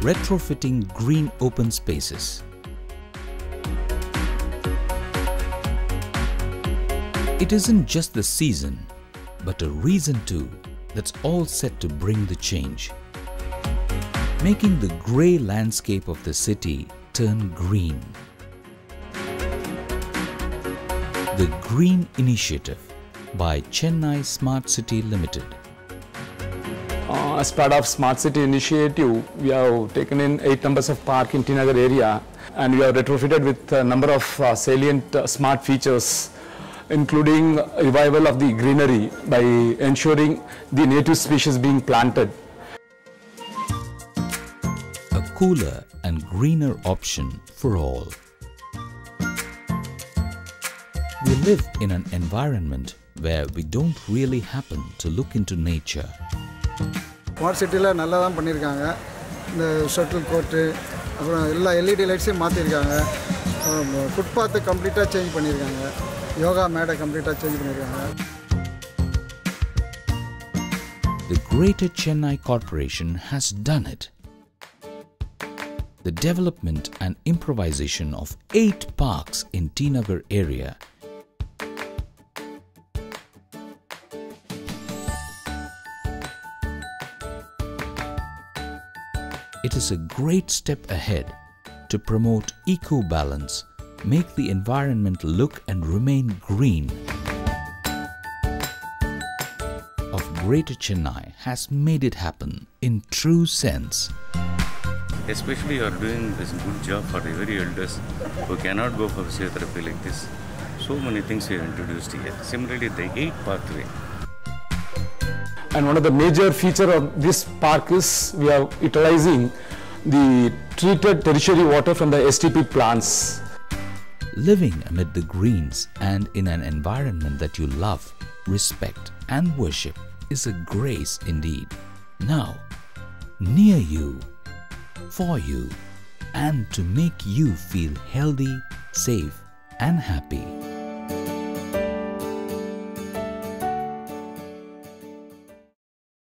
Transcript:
retrofitting green open spaces. It isn't just the season, but a reason too that's all set to bring the change. Making the grey landscape of the city turn green. The Green Initiative by Chennai Smart City Limited. Uh, as part of Smart City initiative, we have taken in eight numbers of park in T. Nagar area and we have retrofitted with a number of uh, salient uh, smart features including revival of the greenery by ensuring the native species being planted. A cooler and greener option for all. We live in an environment where we don't really happen to look into nature. Smart சிட்டியில் நல்லா தான் பண்ணியிருக்காங்க இந்த shuttle court அப்புறம் எல்லா LED லைட்ஸையும் மாற்றிருக்காங்க அப்புறம் ஃபுட்பாத்து கம்ப்ளீட்டாக சேஞ்ச் பண்ணியிருக்காங்க யோகா மேடை கம்ப்ளீட்டாக சேஞ்ச் பண்ணியிருக்காங்க The Greater Chennai Corporation has done it. The development and improvisation of eight parks in T Nagar area It is a great step ahead to promote eco balance, make the environment look and remain green. Of Greater Chennai has made it happen in true sense. Especially you are doing this good job for the very elders who cannot go for physiotherapy like this. So many things you have introduced here. Similarly, the eight pathway. And one of the major feature of this park is we are utilizing the treated tertiary water from the STP plants. Living amid the greens and in an environment that you love, respect, and worship is a grace indeed. Now, near you, for you, and to make you feel healthy, safe, and happy.